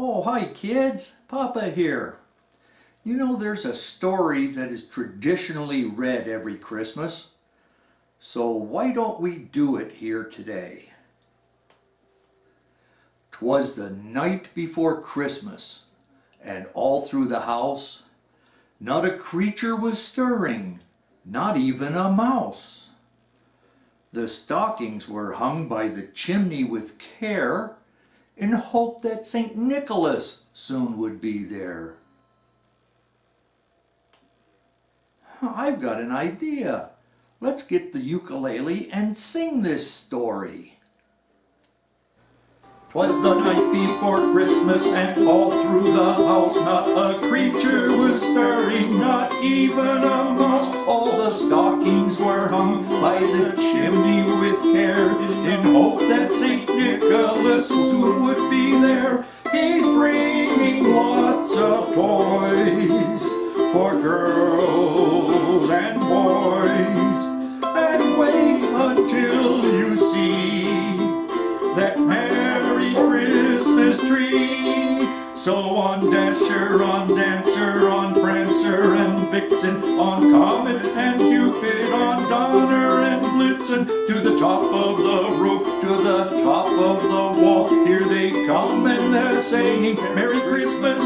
Oh, hi kids, Papa here. You know there's a story that is traditionally read every Christmas, so why don't we do it here today? Twas the night before Christmas, and all through the house, not a creature was stirring, not even a mouse. The stockings were hung by the chimney with care, in hope that St. Nicholas soon would be there. I've got an idea. Let's get the ukulele and sing this story. Twas the night before Christmas and all through the house not a creature was stirring, not even a mouse. All the stockings were hung by the chimney with care in hope that St. Nicholas toys for girls and boys. And wait until you see that merry Christmas tree. So on Dasher, on Dancer, on Prancer and Vixen, on Comet and Cupid, on Donner and Blitzen, to the top of the roof, to the top of the wall. Here they come and they're saying Merry Christmas.